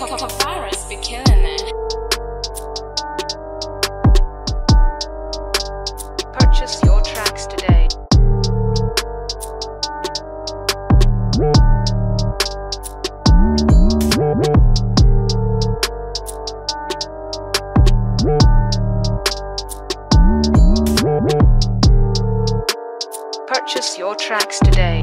Virus be killing it. Purchase your tracks today. Purchase your tracks today.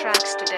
Tracks today.